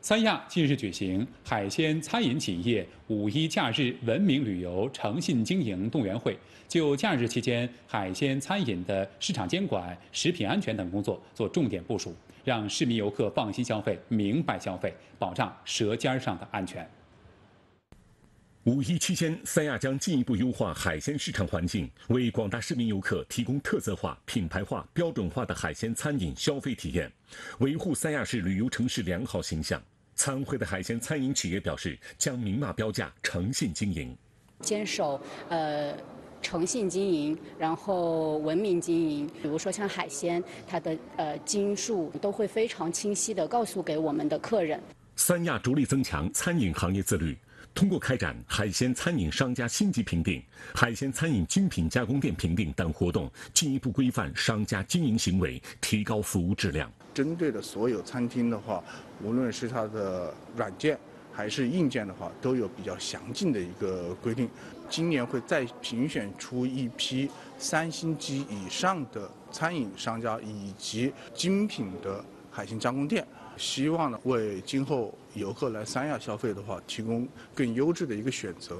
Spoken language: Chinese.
三亚近日举行海鲜餐饮企业五一假日文明旅游诚信经营动员会，就假日期间海鲜餐饮的市场监管、食品安全等工作做重点部署，让市民游客放心消费、明白消费，保障舌尖上的安全。五一期间，三亚将进一步优化海鲜市场环境，为广大市民游客提供特色化、品牌化、标准化的海鲜餐饮消费体验，维护三亚市旅游城市良好形象。参会的海鲜餐饮企业表示，将明码标价、诚信经营，坚守呃诚信经营，然后文明经营。比如说像海鲜，它的呃斤数都会非常清晰的告诉给我们的客人。三亚着力增强餐饮行业自律。通过开展海鲜餐饮商家星级评定、海鲜餐饮精品加工店评定等活动，进一步规范商家经营行为，提高服务质量。针对的所有餐厅的话，无论是它的软件还是硬件的话，都有比较详尽的一个规定。今年会再评选出一批三星级以上的餐饮商家以及精品的海鲜加工店。希望呢，为今后游客来三亚消费的话，提供更优质的一个选择。